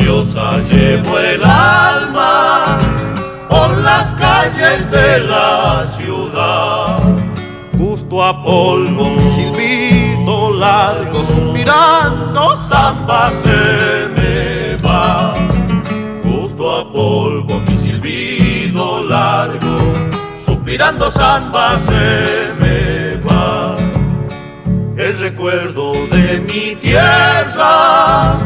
nostalgiosa llevo el alma por las calles de la ciudad. Gusto a polvo, silbido largo, suspirando, samba se me va. Gusto a polvo, mi silbido largo, suspirando, samba se me va. El recuerdo de mi tierra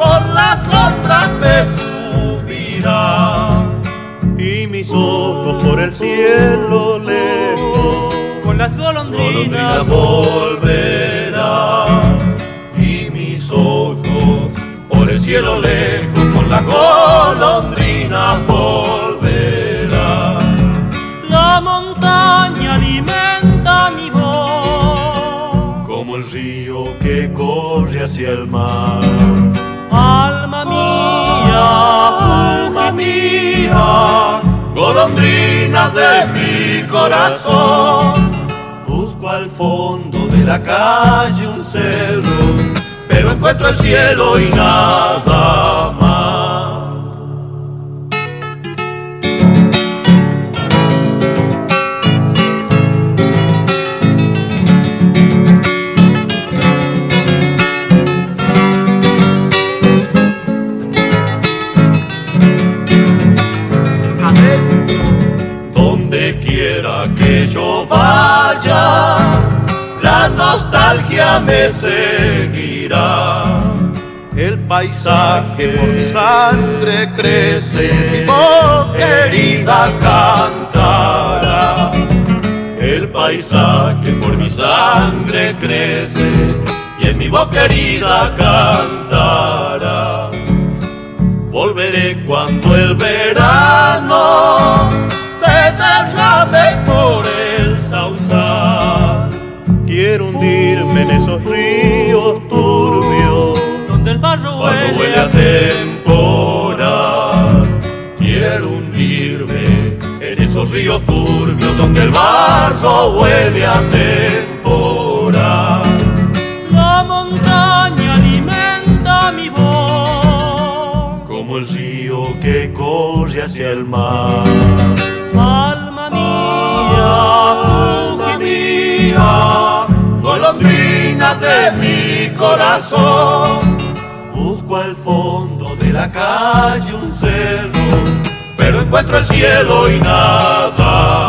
por las sombras me subirá. Y mis ojos por el cielo lejos, con las golondrinas, volverá. Y mis ojos por el cielo lejos, con las golondrinas volverá. La montaña alimenta mi voz, como el río que corre hacia el mar golondrina de mi corazón. Busco al fondo de la calle un cerro, pero encuentro el cielo y nada yo vaya, la nostalgia me seguirá. El paisaje por mi sangre crece, mi voz querida cantará. El paisaje por mi sangre crece y en mi voz querida cantará. Volveré cuando el verano se derrame esos ríos turbios, donde el barro huele, huele a temporal. Quiero hundirme en esos ríos turbios, donde el barro huele a temporal. La montaña alimenta mi voz, como el río que corre hacia el mar de mi corazón. Busco al fondo de la calle un cerro, pero encuentro el cielo y nada